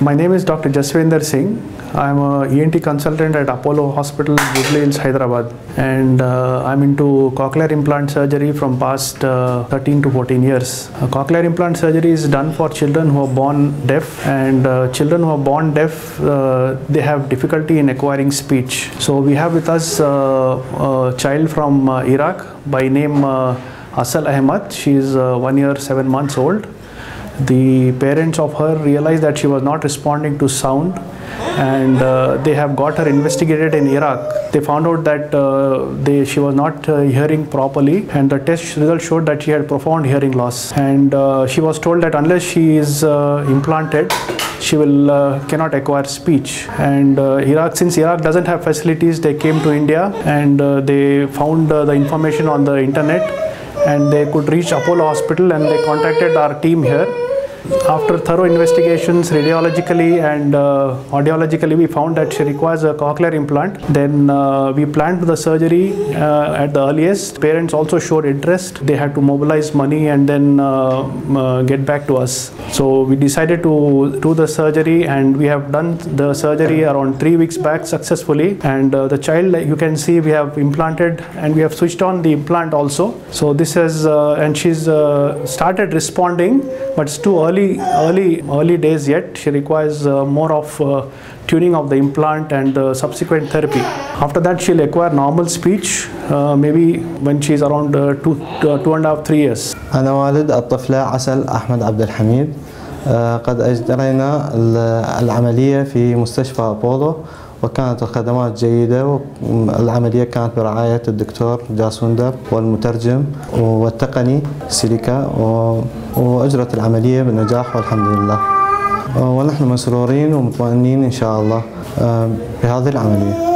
My name is Dr. Jaswinder Singh. I'm a ENT consultant at Apollo Hospital, Jubilee Hills, Hyderabad, and uh, I'm into cochlear implant surgery from past uh, 13 to 14 years. Uh, cochlear implant surgery is done for children who are born deaf, and uh, children who are born deaf uh, they have difficulty in acquiring speech. So we have with us uh, a child from Iraq by name Asal Ahmed. She is one year seven months old the parents of her realized that she was not responding to sound and uh, they have got her investigated in Iraq. They found out that uh, they, she was not uh, hearing properly and the test result showed that she had profound hearing loss and uh, she was told that unless she is uh, implanted she will uh, cannot acquire speech and Iraq since Iraq doesn't have facilities they came to India and they found the information on the internet and they could reach Apollo Hospital and they contacted our team here. After thorough investigations radiologically and uh, audiologically, we found that she requires a cochlear implant. Then uh, we planned the surgery uh, at the earliest. Parents also showed interest. They had to mobilize money and then uh, uh, get back to us. So we decided to do the surgery and we have done the surgery around three weeks back successfully. And uh, the child, you can see, we have implanted and we have switched on the implant also. So this has and she's started responding, but it's too early, early, early days yet. She requires uh, more of uh, tuning of the implant and uh, subsequent therapy. After that, she'll acquire normal speech, uh, maybe when she's around uh, two, uh, two and a half, three years. أنا والد الطفلة عسل أحمد عبد الحميد آه، قد أجرينا ال- العملية في مستشفى أبولو وكانت الخدمات جيدة والعملية كانت برعاية الدكتور جاسوندر والمترجم والتقني سيليكا و- وأجرت العملية بنجاح والحمد لله. ونحن مسرورين ومطمئنين إن شاء الله آه، بهذه العملية.